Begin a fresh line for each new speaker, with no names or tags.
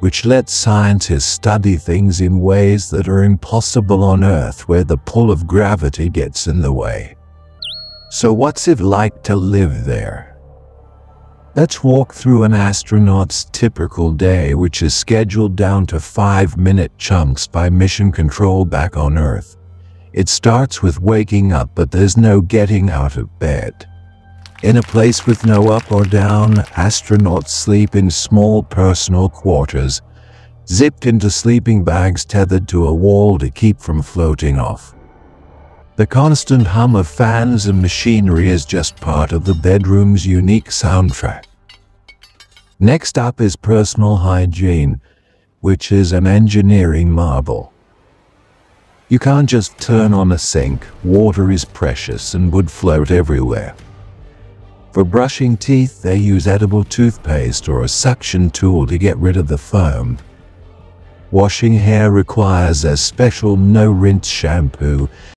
which lets scientists study things in ways that are impossible on Earth where the pull of gravity gets in the way. So what's it like to live there? Let's walk through an astronaut's typical day which is scheduled down to five-minute chunks by mission control back on Earth. It starts with waking up but there's no getting out of bed. In a place with no up or down, astronauts sleep in small personal quarters, zipped into sleeping bags tethered to a wall to keep from floating off. The constant hum of fans and machinery is just part of the bedroom's unique soundtrack. Next up is personal hygiene, which is an engineering marvel. You can't just turn on a sink, water is precious and would float everywhere. For brushing teeth, they use edible toothpaste or a suction tool to get rid of the foam. Washing hair requires a special no-rinse shampoo